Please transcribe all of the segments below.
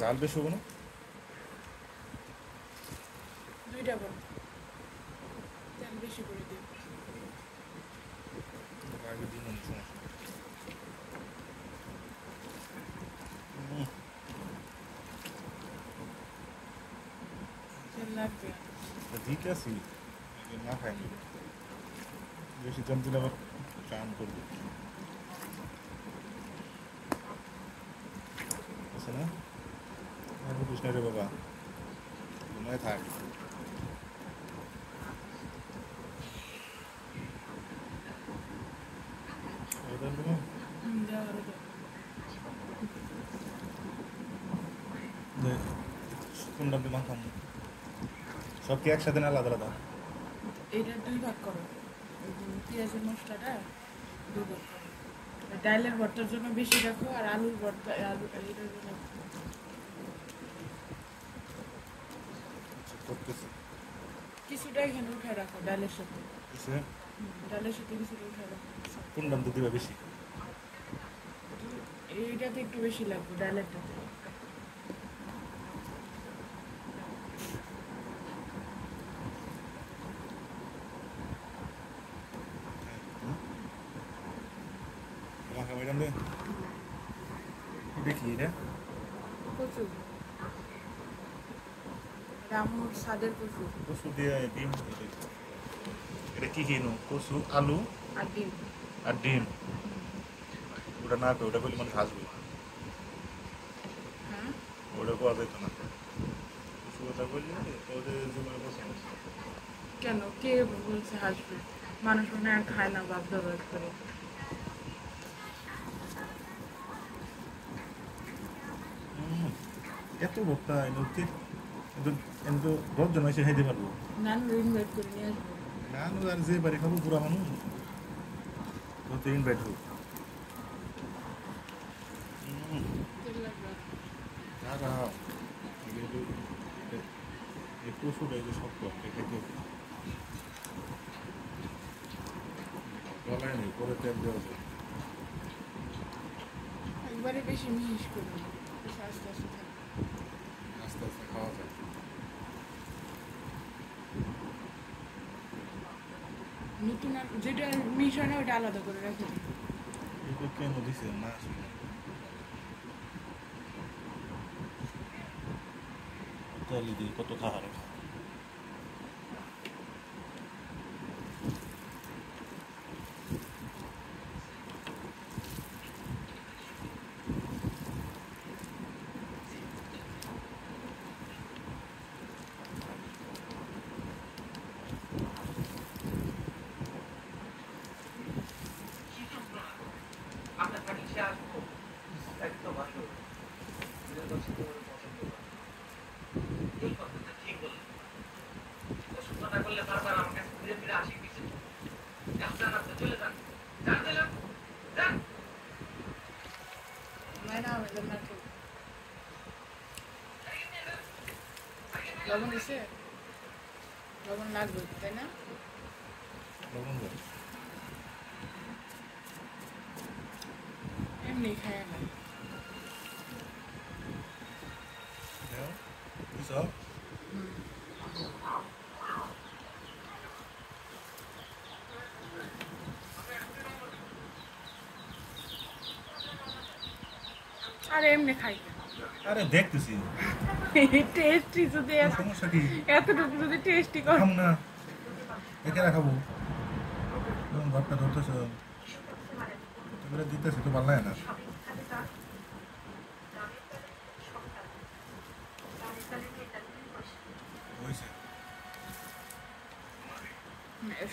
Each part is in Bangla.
জাল বেশি হব না? দুইটা বড় তেল বেশি করে দিও। আগে দিন সমস্যা লাগবে। ঠিক আছে না খাই নিব বেশি দাম দিলে আবার কাম করবে। আছে না? না রে বাবা। ঘুমায় থাক। এটা কোনটা মাখাম সব কি একসাথে না আলাদা আলাদা? এইটা দুই ভাগ করো। পেঁয়াজের মশলাটা দুই ভাগ করো। ডালের ভর্তার জন্য বেশি রাখো আর আলুর ভর্তা আলু এটার জন্য করতেছি। কিছুটা এখানে উঠায় রাখো ডালের সাথে। হুম, ডালের সাথে কিছুটা উঠায় রাখো। কোন দাম দিবা বেশি? এইটাতে একটু বেশি লাগবে ডালেরটাতে। রে দেখি কচু। রামুর সাদের কচু। কচু দিয়ে ডিম। এটা কি কিনো কচু আলু? আর ডিম। আর ডিম। ওটা না ওটা করলে মানে ভাজবে হ্যাঁ? ওটা পাওয়া যেত না। কচু কথা বললে ওদের জীবনে পছন্দ কেন? কে বলছে হাসবে? মানুষ মনে আর খায় না দাদা করে এত ভোক্তা এনতে কিন্তু দশজন এসে খাইতে পারব নানু আর যে বাড়ি খাব পুরা মানুষ তত ইনভাইট হোক হুম, তেল লাগবে আর। না না কিন্তু এই যে শক্ত খেতে গলায় নেই পরে তেল দেওয়া যায় একবারে বেশি মিহিস করে না। বেশি আস্তে আস্তে আস্তে আস্তে খাওয়া যায় নতুন আর যেটা মিশ হয় ওটা আলাদা করে রেখে। দিই এটা কেন দিছে? না কত খাওয়া লবণ দিছে? লবণ লাগবে তাই না? লবণ এমনি খায় না। আর এমনি খাই আরে দেখতেছি। টেস্টি যদি সমস্যা কি? এতটুকু যদি টেস্টি কর। না। একে রাখাবো যখন ভাতটা ধরতেছ। এবারে দিতেছি তো ভালো না।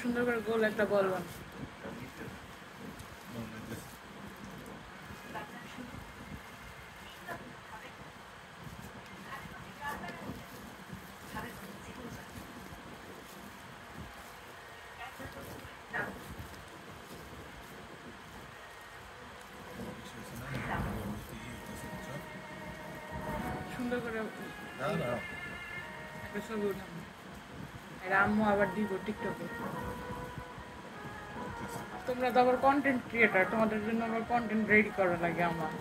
সুন্দর করে গোল একটা বল সুন্দর করে ছবি উঠাবো আর আম্মু আবার দিব টিকটকে তোমরা তো আবার কন্টেন্ট ক্রিয়েটার তোমাদের জন্য আবার কন্টেন্ট রেডি করা লাগে আমার।